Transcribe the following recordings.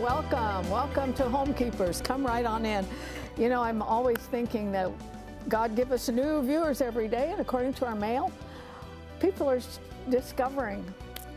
welcome. Welcome to Homekeepers. Come right on in. You know, I'm always thinking that God give us new viewers every day, and according to our mail, people are discovering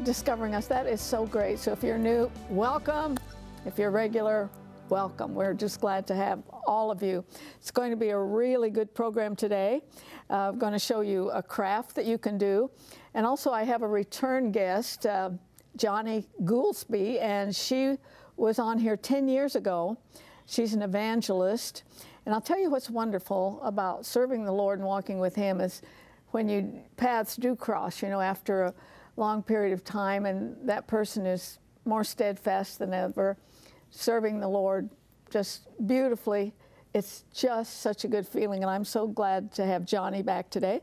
discovering us. That is so great. So if you're new, welcome. If you're regular, welcome. We're just glad to have all of you. It's going to be a really good program today. Uh, I'm going to show you a craft that you can do. And also I have a return guest, uh, Johnnie Goolsby, and she was on here 10 years ago. She's an evangelist. And I'll tell you what's wonderful about serving the Lord and walking with Him is when you paths do cross, you know, after a long period of time and that person is more steadfast than ever, serving the Lord just beautifully. It's just such a good feeling, and I'm so glad to have Johnnie back today.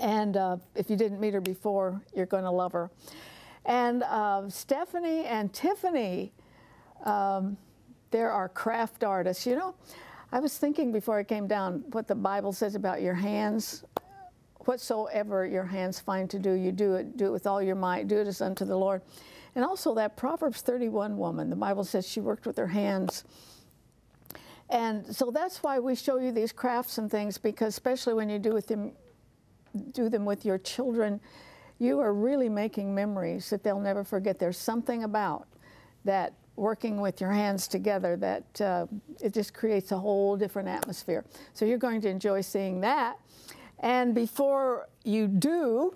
And uh, if you didn't meet her before, you're going to love her. And uh, Stephanie and Tiffany, um, there are craft artists. You know, I was thinking before I came down what the Bible says about your hands. Whatsoever your hands find to do, you do it. Do it with all your might. Do it as unto the Lord. And also that Proverbs 31 woman, the Bible says she worked with her hands. And so that's why we show you these crafts and things, because especially when you do with them, do them with your children, you are really making memories that they'll never forget. There's something about that working with your hands together that uh, it just creates a whole different atmosphere. So you're going to enjoy seeing that. And before you do,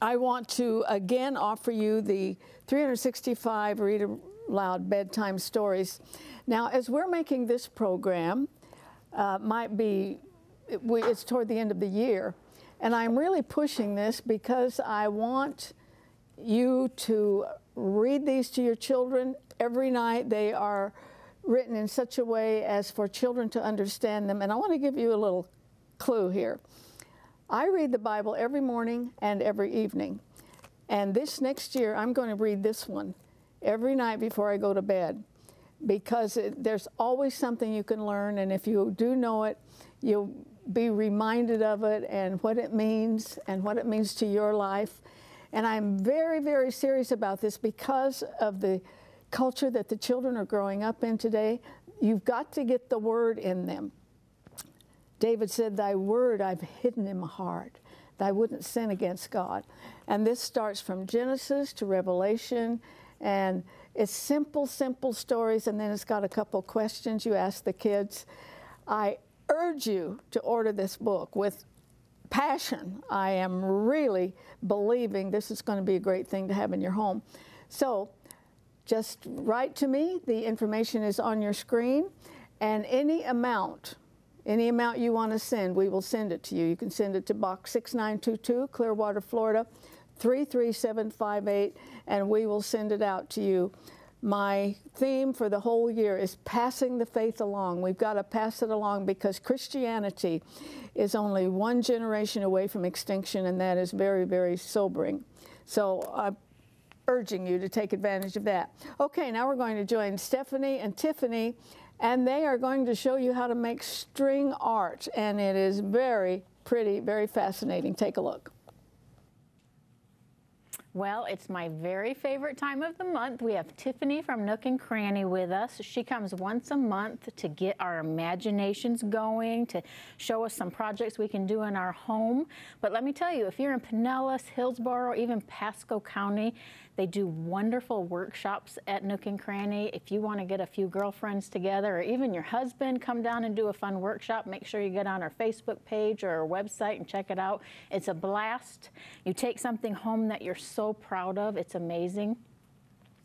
I want to again offer you the 365 Read Aloud Bedtime Stories. Now, as we're making this program, uh, might be, it's toward the end of the year, and I'm really pushing this because I want you to read these to your children every night. They are written in such a way as for children to understand them. And I want to give you a little clue here. I read the Bible every morning and every evening. And this next year, I'm going to read this one every night before I go to bed because it, there's always something you can learn. And if you do know it, you'll be reminded of it and what it means and what it means to your life. And I'm very, very serious about this because of the culture that the children are growing up in today. You've got to get the word in them. David said, Thy word I've hidden in my heart, that I wouldn't sin against God. And this starts from Genesis to Revelation, and it's simple, simple stories, and then it's got a couple questions you ask the kids. I urge you to order this book with passion. I am really believing this is going to be a great thing to have in your home. So just write to me. The information is on your screen, and any amount any amount you want to send, we will send it to you. You can send it to Box 6922, Clearwater, Florida, 33758, and we will send it out to you. My theme for the whole year is passing the faith along. We've got to pass it along because Christianity is only one generation away from extinction, and that is very, very sobering. So I'm urging you to take advantage of that. Okay, now we're going to join Stephanie and Tiffany and they are going to show you how to make string art and it is very pretty, very fascinating. Take a look. Well, it's my very favorite time of the month. We have Tiffany from Nook and Cranny with us. She comes once a month to get our imaginations going, to show us some projects we can do in our home. But let me tell you, if you're in Pinellas, Hillsborough, even Pasco County, they do wonderful workshops at Nook and Cranny. If you want to get a few girlfriends together or even your husband, come down and do a fun workshop. Make sure you get on our Facebook page or our website and check it out. It's a blast. You take something home that you're so proud of. It's amazing.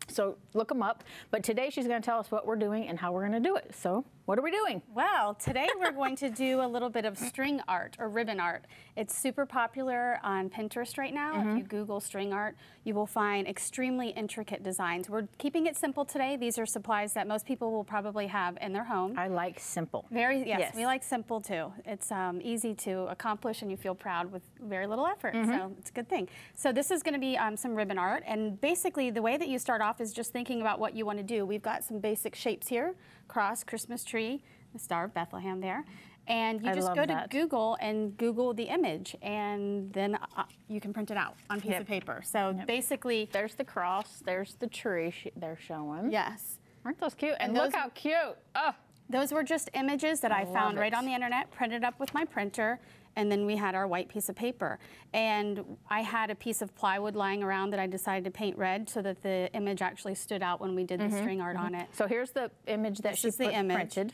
So look them up. But today she's going to tell us what we're doing and how we're going to do it. So what are we doing? Well, today we're going to do a little bit of string art or ribbon art. It's super popular on Pinterest right now. Mm -hmm. If you mm-hmm. Google string art, you will find extremely intricate designs. We're keeping it simple today. These are supplies that most people will probably have in their home. I like simple. Very, yes, yes. we like simple too. It's um, easy to accomplish and you feel proud with very little effort. Mm -hmm. So it's a good thing. So this is going to be um, some ribbon art. And basically the way that you start off is just thinking about what you want to do. We've got some basic shapes here cross, Christmas tree, the Star of Bethlehem there. And you I just go that. to Google and Google the image, and then uh, you can print it out on a piece Yep. of paper. So basically, There's the cross. There's the tree sh- they're showing. yes. Aren't those cute? And, And look how cute. Oh, Those were just images that I, love found right it. on the internet, printed up with my printer, and then we had our white piece of paper. And I had a piece of plywood lying around that I decided to paint red so that the image actually stood out when we did the string art on it. so here's the image that This she put- image. printed.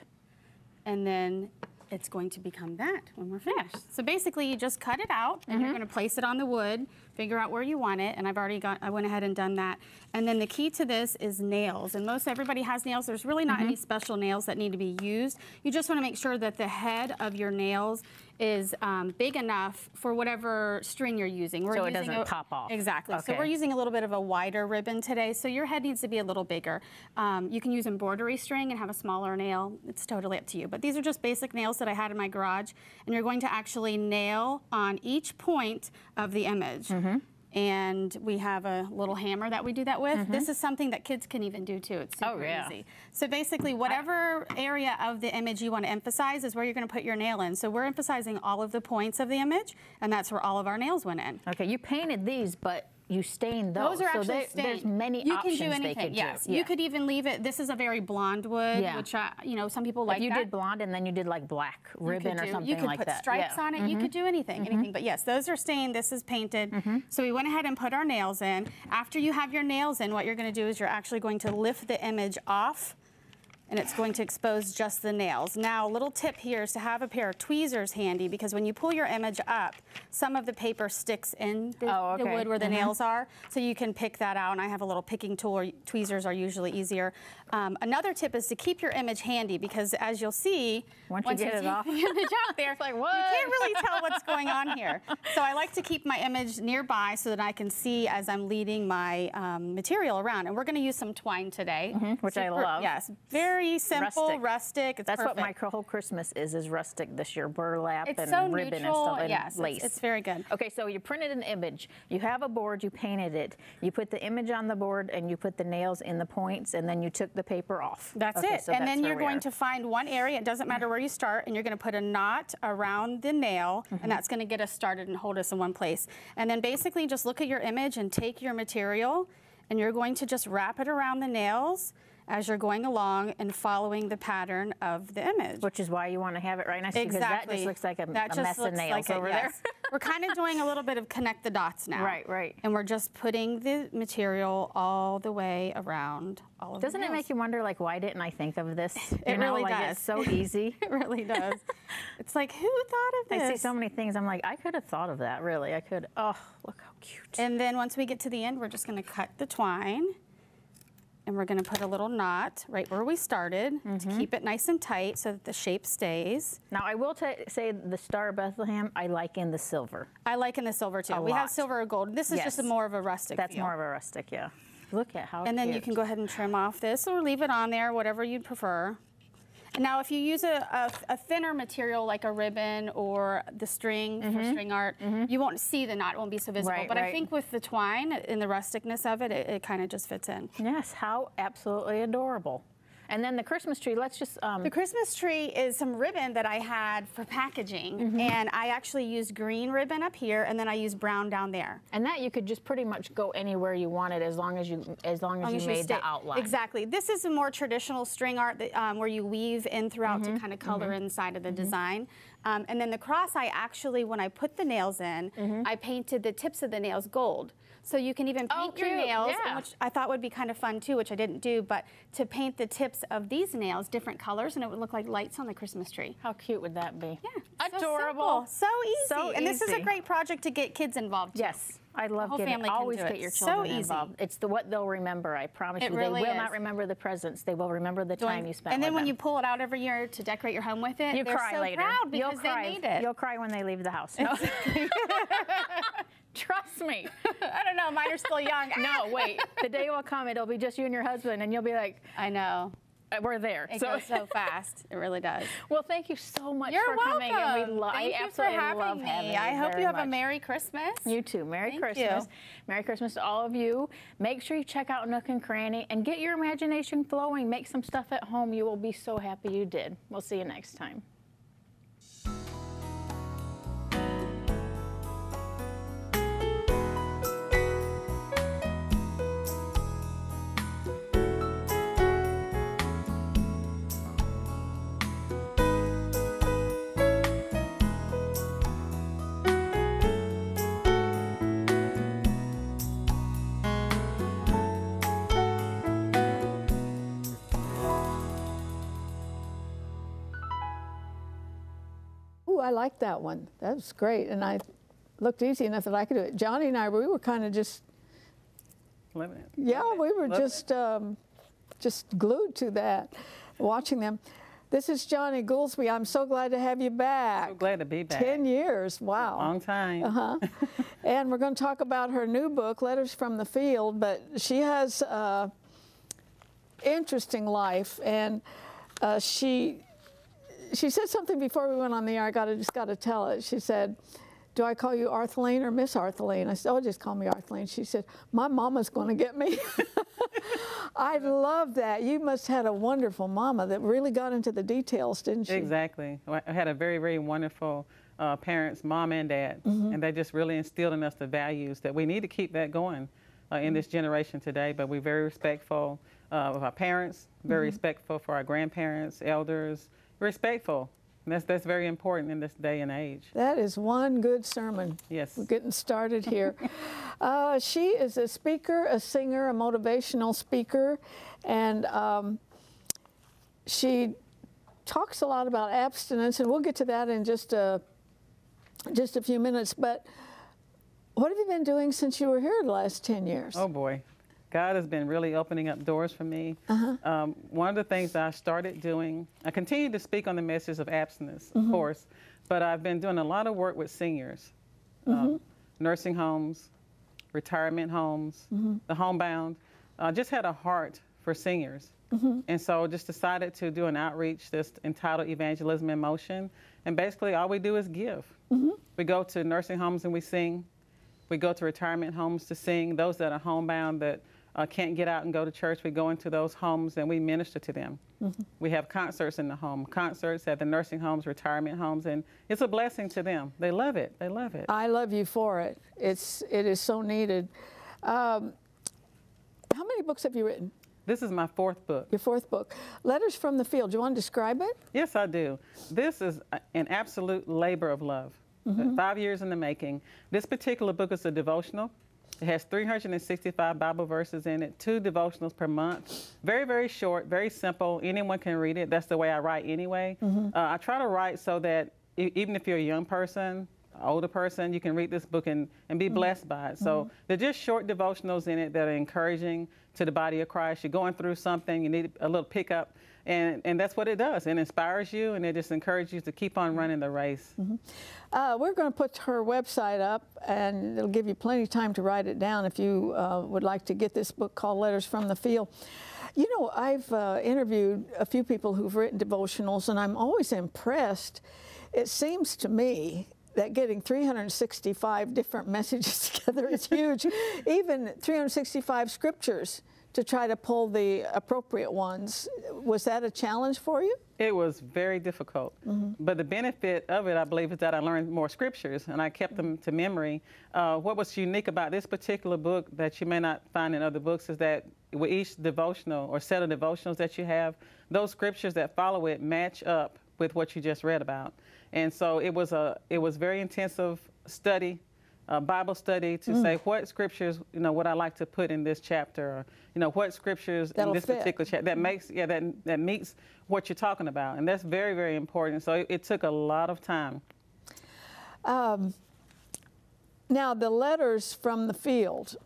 And then it's going to become that when we're finished. So basically you just cut it out and Mm-hmm. you're going to place it on the wood, figure out where you want it, and I've already got, I went ahead and done that. And then the key to this is nails. And most everybody has nails. There's really not Mm-hmm. any special nails that need to be used. You just want to make sure that the head of your nails is um, big enough for whatever string you're using. We're So it using doesn't a- pop off. Exactly. So we're using a little bit of a wider ribbon today, so your head needs to be a little bigger. Um, you can use embroidery string and have a smaller nail. It's totally up to you. But these are just basic nails that I had in my garage, and you're going to actually nail on each point of the image. Mm-hmm. And we have a little hammer that we do that with. This is something that kids can even do too. It's super Mm-hmm. Oh, yeah. easy. So basically, whatever area of the image you want to emphasize is where you're going to put your nail in. So we're emphasizing all of the points of the image, and that's where all of our nails went in. Okay, you painted these, but you stain those. Those are so actually there's many you options can do anything. they could yes, do. you could even leave it. This is a very blonde wood, Yeah. which uh, you know some people If like. you that. did blonde and then you did like black ribbon or do- something You could like put that. stripes yeah. Mm-hmm. on it. You could do anything, anything. But yes, those are stained. This is painted. Mm-hmm. So we went ahead and put our nails in. After you have your nails in, what you're going to do is you're actually going to lift the image off. And it's going to expose just the nails. Now, a little tip here is to have a pair of tweezers handy because when you pull your image up, some of the paper sticks in the, Oh, the wood where the nails are. So you can pick that out. And I have a little picking tool. Or tweezers are usually easier. Um, another tip is to keep your image handy because as you'll see, Once you get it off. the image out there, like, you can't really tell what's going on here. So I like to keep my image nearby so that I can see as I'm leading my um, material around. And we're going to use some twine today, Mm-hmm, which I love. Yes, very simple, rustic. Rustic. It's That's what my whole Christmas is, is rustic this year. Burlap It's and so ribbon neutral. and stuff and yes, lace. It's, very good. Okay, so you printed an image. You have a board, you painted it. You put the image on the board and you put the nails in the points and then you took the paper off. That's Okay, it. so and that's then you're going are. to find one area, it doesn't matter where you start, and you're going to put a knot around the nail, Mm-hmm. and that's going to get us started and hold us in one place. And then basically just look at your image and take your material, and you're going to just wrap it around the nails as you're going along and following the pattern of the image. Which is why you want to have it right next to you because Exactly. that just looks like a, That a mess of nails like it, over yes. we're kind of doing a little bit of connect the dots now. Right, right. And we're just putting the material all the way around all of. Doesn't it make you wonder, like, why didn't I think of this? It you know, really like, does. It's so easy. It really does. it's like, who thought of this? I see so many things. I'm like, I could have thought of that. Really, I could. Oh, look how cute. And then once we get to the end, we're just going to cut the twine. And we're going to put a little knot right where we started Mm-hmm. to keep it nice and tight so that the shape stays. Now, I will say the Star of Bethlehem. I like in the silver. I like in the silver too. A we have silver or gold. This is just a more of a rustic That's feel. more of a rustic, yeah. Look at how. And then you can go ahead and trim off this or leave it on there, whatever you'd prefer. And now if you use a, a, a thinner material like a ribbon or the string for string art, you won't see the knot, it won't be so visible. Mm-hmm. Right, but I think with the twine and the rusticness of it, it, it kind of just fits in. Yes, how absolutely adorable. And then the Christmas tree. Let's just. Um, The Christmas tree is some ribbon that I had for packaging, and I actually used green ribbon up here, and then I used brown down there. and that you could just pretty much go anywhere you wanted as long as you as long as long you as made the outline. Exactly. This is a more traditional string art that, um, where you weave in throughout Mm-hmm. to kind of color inside of the design. Um, and then the cross, I actually, when I put the nails in, I painted the tips of the nails gold. So you can even. Oh, paint your nails, Yeah. which I thought would be kind of fun too, which I didn't do, but to paint the tips of these nails different colors and it would look like lights on the Christmas tree. How cute would that be? Yeah, so adorable. simple, So, easy. So and this is a great project to get kids involved. too. Yes, I love the whole getting. family always get it. your So children easy. involved. It's the what they'll remember. I promise It you. really they will is. not remember the presents. They will remember the time you spent. and then when them. you pull it out every year to decorate your home with it, You they're cry so later. proud because You'll cry. they made it. You'll cry when they leave the house. No. Trust me. I don't know. Mine are still young. No, wait. The day will come. It'll be just you and your husband, and you'll be like, I know. "Uh, "We're there." It So, goes so fast. It really does. well, thank you so much You're for welcome. coming. And we lo- Thank I you for having love me. having I hope you have a. Merry Christmas. You too. Merry Thank Christmas. you. Merry Christmas to all of you. Make sure you check out Nook and Cranny and get your imagination flowing. Make some stuff at home. You will be so happy you did. We'll see you next time. I like that one. That was great. And I looked easy enough that I could do it. Johnnie and I, we were kind of just, Living it. yeah, we were just, um, just glued to that, watching them. This is Johnnie Goolsby. I'm so glad to have you back. So glad to be back. 10 years. Wow. Long time. Uh-huh. and we're going to talk about her new book, Letters from the Field. But she has uh, interesting life, and uh, she she said something before we went on the air. I got to just got to tell it. She said. Do I call you Arthelene or Miss Arthelene? I said, Oh, just call me Arthelene. She said, My mama's going to get me. I love that. You must have had a wonderful mama that really got into the details, didn't she? Exactly. I had a very, very wonderful uh, parents, mom and dad, and they just really instilled in us the values that we need to keep that going uh, in this generation today. But we're very respectful uh, of our parents, very respectful for our grandparents, elders, respectful. That's, that's very important in this day and age. That is one good sermon. Yes. We're getting started here. uh, she is a speaker, a singer, a motivational speaker, and um, she talks a lot about abstinence, and we'll get to that in just a, just a few minutes. But what have you been doing since you were here the last 10 years? Oh boy, God has been really opening up doors for me. Uh-huh. Um, one of the things that I started doing, I continue to speak on the message of abstinence, of mm-hmm. course, but I've been doing a lot of work with seniors, um, mm-hmm. nursing homes, retirement homes, mm-hmm. the homebound. I just had a heart for seniors. And so just decided to do an outreach that's entitled Evangelism in Motion. And basically all we do is give. We go to nursing homes and we sing. We go to retirement homes to sing. Those that are homebound that uh, can't get out and go to church, we go into those homes and we minister to them. We have concerts in the home, concerts at the nursing homes, retirement homes, and it's a blessing to them. They love it. They love it. I love you for it. It's it is so needed. Um, how many books have you written? This is my fourth book. Your fourth book, Letters from the Field. Do you want to describe it? Yes, I do. This is an absolute labor of love. Five years in the making. This particular book is a devotional. It has 365 Bible verses in it, two devotionals per month. Very, very short, very simple. Anyone can read it. That's the way I write anyway. Uh, I try to write so that even if you're a young person, older person, you can read this book and, and be blessed by it. So they're just short devotionals in it that are encouraging to the body of Christ. You're going through something, you need a little pickup, and, and that's what it does. It inspires you and it just encourages you to keep on running the race. Uh, we're going to put her website up, and it'll give you plenty of time to write it down if you uh, would like to get this book called Letters from the Field. You know, I've uh, interviewed a few people who've written devotionals, and I'm always impressed. It seems to me that getting 365 different messages together is huge. Even 365 scriptures to try to pull the appropriate ones. Was that a challenge for you? It was very difficult. But the benefit of it, I believe, is that I learned more scriptures and I kept them to memory. Uh, what was unique about this particular book that you may not find in other books is that with each devotional or set of devotionals that you have, those scriptures that follow it match up with what you just read about. And so it was a it was very intensive study a Bible study to mm. say what scriptures, you know, what I like to put in this chapter, or, you know, what scriptures That'll in this fit. particular chapter that mm-hmm. makes, yeah, that that meets what you're talking about, and that's very, very important. So it, it took a lot of time. Um, now, the letters from the field,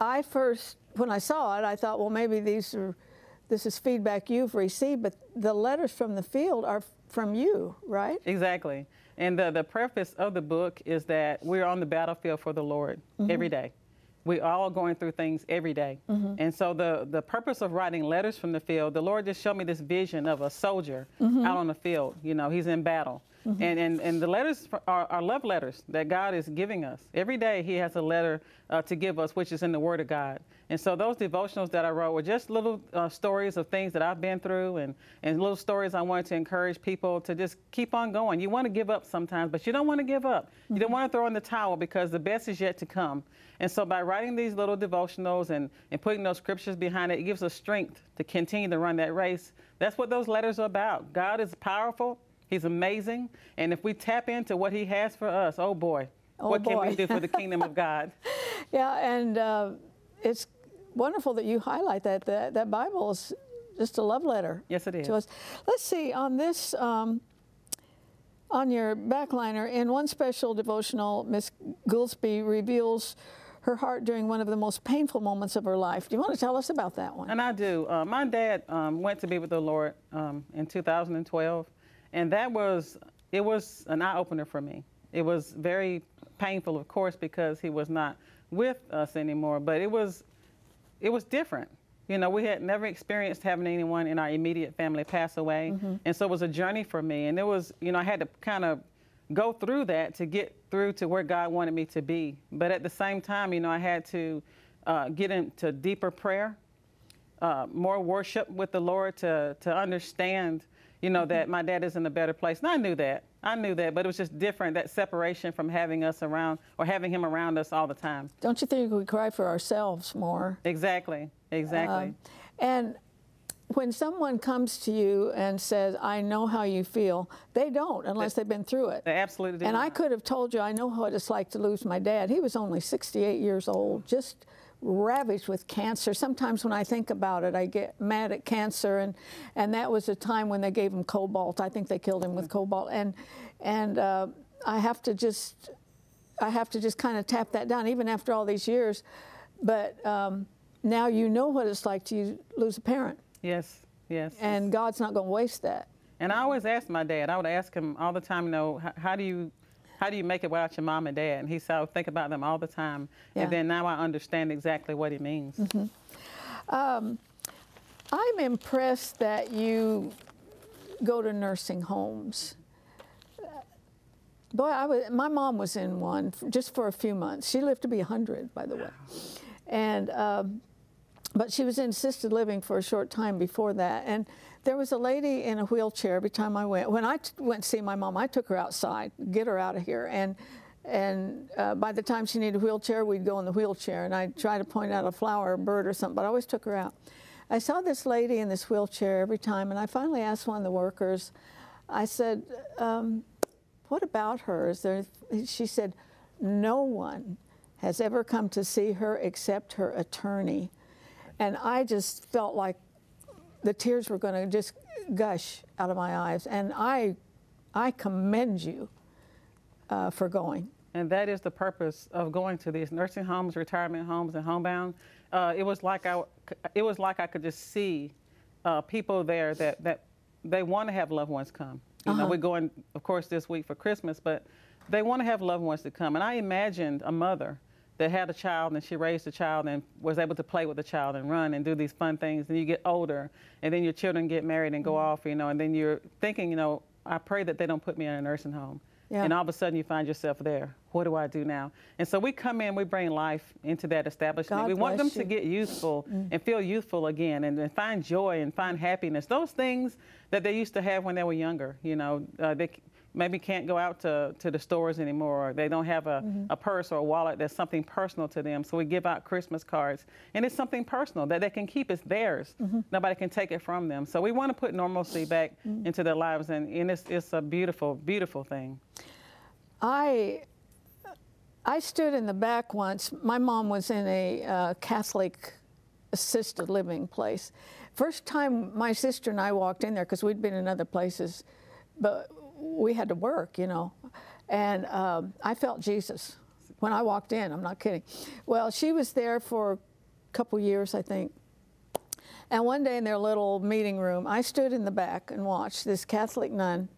I first, when I saw it, I thought, well, maybe these are, this is feedback you've received, but the letters from the field are from you, right? Exactly. And the, the preface of the book is that we're on the battlefield for the Lord mm-hmm. every day. We're all going through things every day. Mm-hmm. And so the, the purpose of writing letters from the field, the Lord just showed me this vision of a soldier mm-hmm. out on the field. You know, he's in battle. And, and, and the letters are, are love letters that God is giving us. Every day he has a letter uh, to give us, which is in the Word of God. And so those devotionals that I wrote were just little uh, stories of things that I've been through and, and little stories I wanted to encourage people to just keep on going. You want to give up sometimes, but you don't want to give up. You don't want to throw in the towel because the best is yet to come. And so by writing these little devotionals and, and putting those scriptures behind it, it gives us strength to continue to run that race. That's what those letters are about. God is powerful. He's amazing. And if we tap into what he has for us, oh boy, Oh what can we do for the kingdom of God? Yeah, and uh, it's wonderful that you highlight that. That, that Bible is just a love letter Yes, it is. to us. Let's see, on this, um, on your backliner, in one special devotional, Miss Goolsby reveals her heart during one of the most painful moments of her life. Do you want to tell us about that one? And I do. Uh, my dad um, went to be with the Lord um, in 2012, and that was it was an eye opener for me. It was very painful, of course, because he was not with us anymore. But it was it was different. You know, we had never experienced having anyone in our immediate family pass away, mm-hmm. and so it was a journey for me. And it was, you know, I had to kind of go through that to get through to where God wanted me to be. But at the same time, you know, I had to uh, get into deeper prayer, uh, more worship with the Lord to, to understand, you know, that my dad is in a better place. And I knew that. I knew that, but it was just different, that separation from having us around or having him around us all the time. Don't you think we cry for ourselves more? Exactly, exactly. Um, and when someone comes to you and says, I know how you feel, they don't unless they've been through it. They absolutely do. And not. I could have told you, I know what it's like to lose my dad. He was only 68 years old, just ravaged with cancer. Sometimes when I think about it, I get mad at cancer. And, and that was a time when they gave him cobalt. I think they killed him with cobalt. And, and uh, I have to just, I have to just kind of tap that down, even after all these years. But um, now you know what it's like to lose a parent. Yes, yes. And God's not going to waste that. And I always ask my dad. I would ask him all the time, you know, how, how do you how do you make it without your mom and dad? And he said, I would think about them all the time. Yeah. And then now I understand exactly what he means. Mm-hmm. Um, I'm impressed that you go to nursing homes. Boy, I was, my mom was in one just for a few months. She lived to be 100, by the way. And um, but she was in assisted living for a short time before that. And there was a lady in a wheelchair every time I went. When I went to see my mom, I took her outside, get her out of here. And and uh, by the time she needed a wheelchair, we'd go in the wheelchair, and I'd try to point out a flower, or a bird, or something. But I always took her out. I saw this lady in this wheelchair every time, and I finally asked one of the workers. I said, um, "What about her?" Is there? She said, "No one has ever come to see her except her attorney." And I just felt like the tears were going to just gush out of my eyes. And I, I commend you uh, for going. And that is the purpose of going to these nursing homes, retirement homes, and homebound. Uh, it was like I, it was like I could just see uh, people there that, that they want to have loved ones come. You uh-huh. know, we're going, of course, this week for Christmas, but they want to have loved ones to come. And I imagined a mother that had a child and she raised a child and was able to play with the child and run and do these fun things. And you get older, and then your children get married and go mm-hmm. off, you know, and then you're thinking, you know, I pray that they don't put me in a nursing home. Yeah. And all of a sudden you find yourself there. What do I do now? And so we come in, we bring life into that establishment. God we want them you. to get youthful mm. and feel youthful again and, and, find joy and find happiness. Those things that they used to have when they were younger, you know, uh, they, maybe can't go out to, to the stores anymore or they don't have a, mm-hmm. a purse or a wallet that's something personal to them. So we give out Christmas cards and it's something personal that they can keep. It's theirs. Mm-hmm. Nobody can take it from them. So we want to put normalcy back mm-hmm. into their lives and, and it's, it's a beautiful, beautiful thing. I I stood in the back once. My mom was in a uh, Catholic assisted living place. First time my sister and I walked in there, because we'd been in other places, but we had to work, you know. And um, I felt Jesus when I walked in. I'm not kidding. Well, she was there for a couple years, I think. And one day in their little meeting room, I stood in the back and watched this Catholic nun.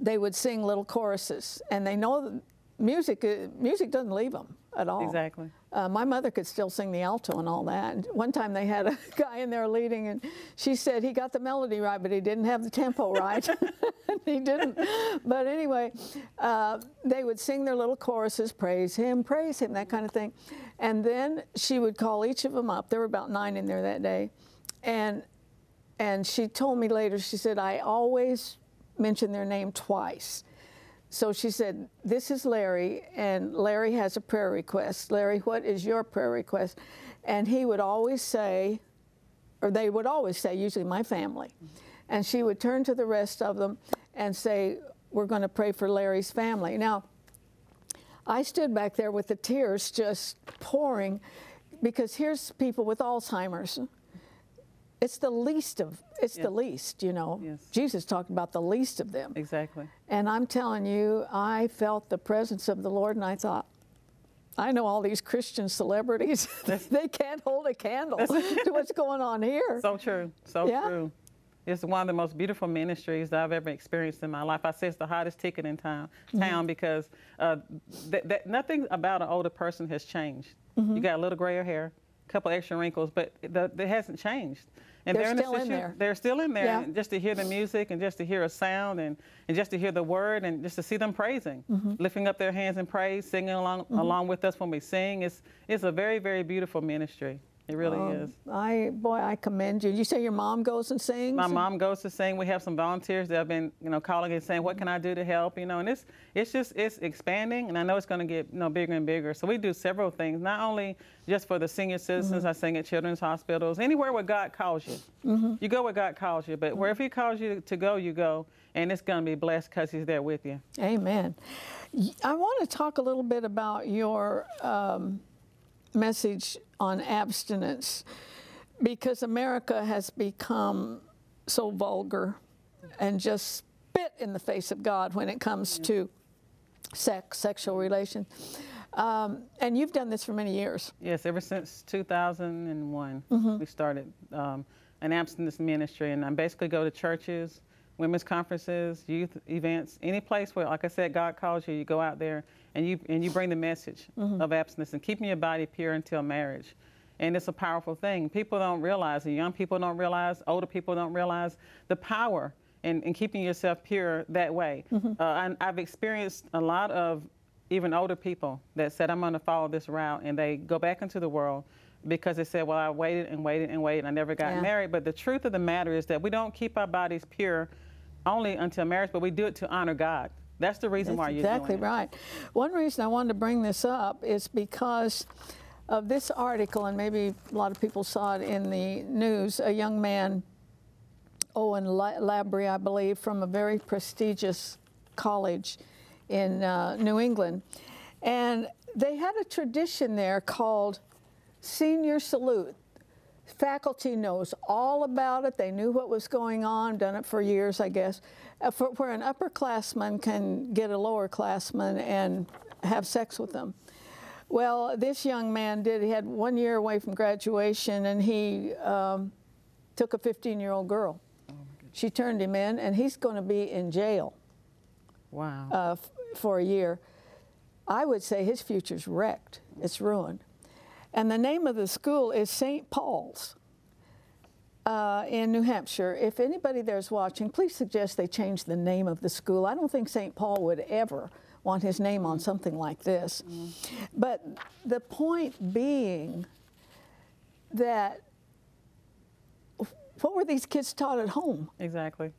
They would sing little choruses, and they know music. Uh, music doesn't leave them at all. Exactly. Uh, my mother could still sing the alto and all that. And one time they had a guy in there leading, and she said he got the melody right, but he didn't have the tempo right. he didn't. But anyway, uh, they would sing their little choruses, praise him, praise him, that kind of thing. And then she would call each of them up. There were about nine in there that day. And, and she told me later, she said, I always mention their name twice so she said, This is Larry, and Larry has a prayer request. Larry, what is your prayer request? And he would always say, or they would always say, usually my family. And she would turn to the rest of them and say, We're going to pray for Larry's family. Now, I stood back there with the tears just pouring because here's people with Alzheimer's it's the least of it's the least, you know. Yes. Jesus talked about the least of them. Exactly. And I'm telling you, I felt the presence of the Lord and I thought, I know all these Christian celebrities. they can't hold a candle to what's going on here. So true. So Yeah. true. It's one of the most beautiful ministries that I've ever experienced in my life. I say it's the hottest ticket in town, Mm-hmm. town because uh, th- th- nothing about an older person has changed. Mm-hmm. You got a little grayer hair, a couple extra wrinkles, but the, it hasn't changed. And They're still in there. They're still in there. Yeah. Just to hear the music and just to hear a sound and, and just to hear the word and just to see them praising, Mm-hmm. lifting up their hands in praise, singing along, along with us when we sing. It's, it's a very, very beautiful ministry. It really Um, is. I boy, I commend you. You say your mom goes and sings. My mom goes to sing. We have some volunteers that have been, you know, calling and saying, "What can I do to help?" You know, and it's it's just it's expanding, and I know it's going to get you know bigger and bigger. So we do several things, not only just for the senior citizens. I sing at children's hospitals, anywhere where God calls you. You go where God calls you, but wherever He calls you to go, you go, and it's going to be blessed because He's there with you. Amen. I want to talk a little bit about your um, message on abstinence because America has become so vulgar and just spit in the face of God when it comes to sex, sexual relations. Um, and you've done this for many years. Yes, ever since 2001, Mm-hmm. we started um, an abstinence ministry, and I basically go to churches, women's conferences, youth events, any place where, like I said, God calls you. You go out there and you and you bring the message Mm-hmm. of abstinence and keeping your body pure until marriage. And it's a powerful thing. People don't realize, and young people don't realize, older people don't realize the power in, in keeping yourself pure that way. Mm-hmm. Uh, and I've experienced a lot of even older people that said, I'm going to follow this route, and they go back into the world because they said, Well, I waited and waited and waited, and I never got Yeah. married. But the truth of the matter is that we don't keep our bodies pure only until marriage, but we do it to honor God. That's the reason why you're exactly doing it. right. One reason I wanted to bring this up is because of this article, and maybe a lot of people saw it in the news. A young man, Owen La- Labrie, I believe, from a very prestigious college in uh, New England, and they had a tradition there called Senior Salute faculty knows all about it. They knew what was going on, done it for years, I guess. Uh, for, where an upperclassman can get a lowerclassman and have sex with them. Well, this young man did. He had one year away from graduation, and he um, took a 15-year-old girl. She turned him in, and he's going to be in jail Wow. uh, for a year. I would say his future's wrecked. It's ruined. And the name of the school is St. Paul's uh, in New Hampshire. If anybody there's watching, please suggest they change the name of the school. I don't think St. Paul would ever want his name on something like this. But the point being that what were these kids taught at home? exactly.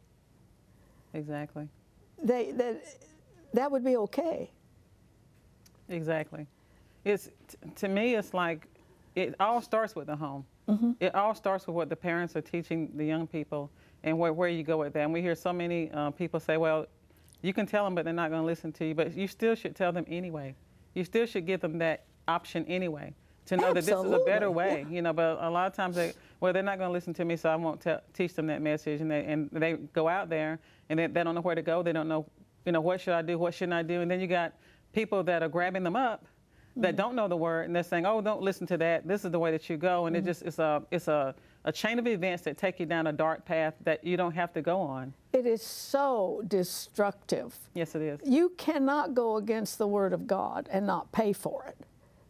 Exactly. They, that, that would be okay. Exactly. It's t- to me, it's like it all starts with the home. It all starts with what the parents are teaching the young people and where, where you go with that. And we hear so many uh, people say, "Well, you can tell them, but they're not going to listen to you." But you still should tell them anyway. You still should give them that option anyway to know that this is a better Absolutely, way. You know, but a lot of times they, well, they're not going to listen to me, so I won't teach them that message. And they and they go out there and they, they don't know where to go. They don't know, you know, what should I do? What shouldn't I do? And then you got people that are grabbing them up that mm. don't know the word and they're saying, "Oh, don't listen to that. This is the way that you go." And it mm-hmm. just it's a it's a a chain of events that take you down a dark path that you don't have to go on. It is so destructive. Yes, it is. You cannot go against the Word of God and not pay for it.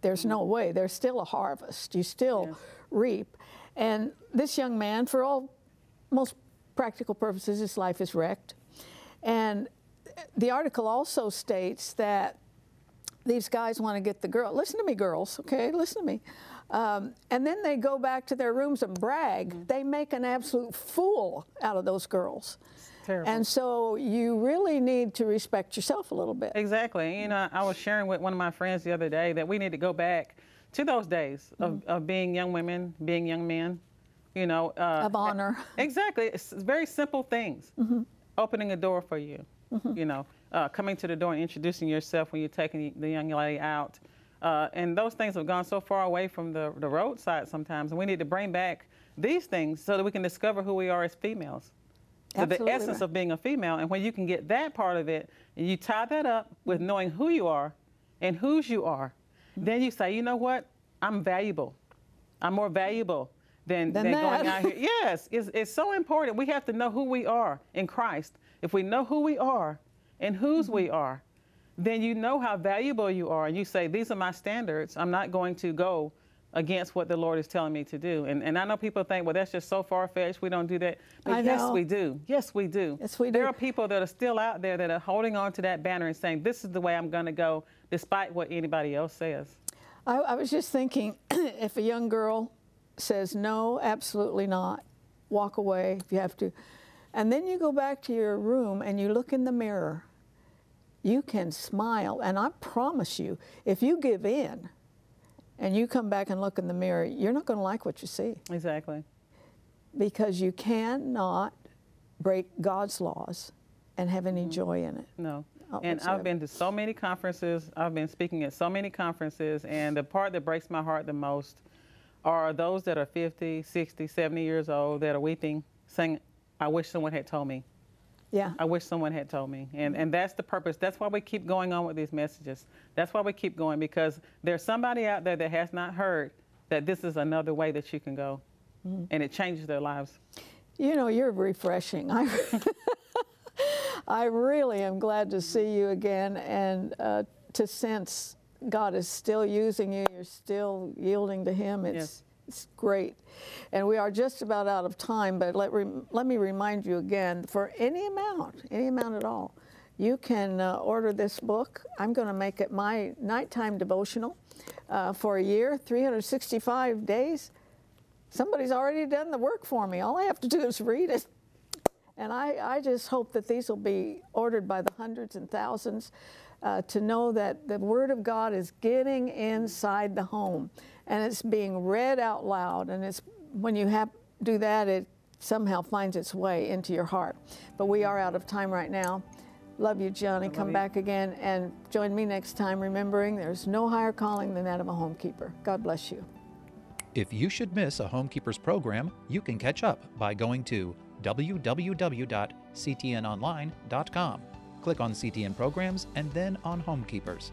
There's no way. There's still a harvest. You still Yes. reap. And this young man, for all most practical purposes, his life is wrecked. And the article also states that these guys want to get the girl. Listen to me, girls, okay? Listen to me. Um, and then they go back to their rooms and brag. They make an absolute fool out of those girls. Terrible. And so you really need to respect yourself a little bit. Exactly. You know, I was sharing with one of my friends the other day that we need to go back to those days of, of being young women, being young men. You know, uh, Of honor. Exactly. It's very simple things. Opening a door for you. You know, uh, coming to the door and introducing yourself when you're taking the young lady out. Uh, and those things have gone so far away from the, the roadside sometimes. And we need to bring back these things so that we can discover who we are as females. So the essence right. of being a female. And when you can get that part of it, and you tie that up with knowing who you are and whose you are, then you say, you know what? I'm valuable. I'm more valuable than, Than than going out here. Yes, it's, it's so important. We have to know who we are in Christ. If we know who we are and whose we Mm-hmm. are, then you know how valuable you are. And you say, These are my standards. I'm not going to go against what the Lord is telling me to do. And, and I know people think, well, that's just so far fetched. We don't do that. But yes, we do. Yes, we do. Yes, we do. There are people that are still out there that are holding on to that banner and saying, This is the way I'm going to go, despite what anybody else says. I, I was just thinking if a young girl says, no, absolutely not, walk away if you have to. And then you go back to your room and you look in the mirror, you can smile. And I promise you, if you give in and you come back and look in the mirror, you're not going to like what you see Exactly. because you cannot break God's laws and have any mm-hmm. joy in it. No. Not and whatsoever. I've been to so many conferences. I've been speaking at so many conferences. And the part that breaks my heart the most are those that are 50, 60, 70 years old that are weeping, saying, I wish someone had told me. Yeah. I wish someone had told me. And, and that's the purpose. That's why we keep going on with these messages. That's why we keep going because there's somebody out there that has not heard that this is another way that you can go. And it changes their lives. You know, you're refreshing. I, I really am glad to see you again and uh, to sense God is still using you. You're still yielding to Him. It's, Yes. It's great. And we are just about out of time, but let, let me remind you again for any amount, any amount at all, you can uh, order this book. I'm going to make it my nighttime devotional uh, for a year, 365 days. Somebody's already done the work for me. All I have to do is read it. And I, I just hope that these will be ordered by the hundreds and thousands uh, to know that the Word of God is getting inside the home and it's being read out loud. And it's when you have do that, it somehow finds its way into your heart. But we are out of time right now. Love you, Johnnie. Come you. back again and join me next time, remembering there's no higher calling than that of a homekeeper. God bless you. If you should miss a Homekeepers program, you can catch up by going to www.ctnonline.com. Click on CTN Programs and then on Homekeepers.